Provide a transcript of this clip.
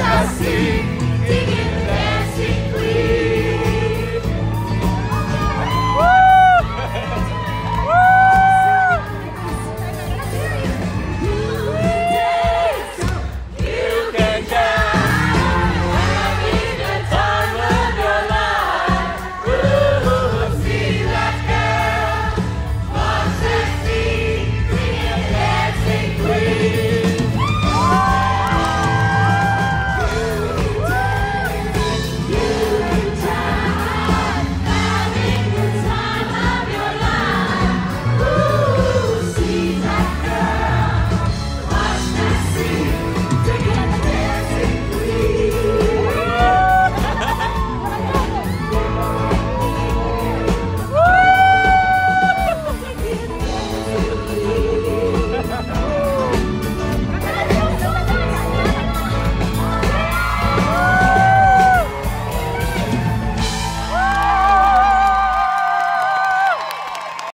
assim,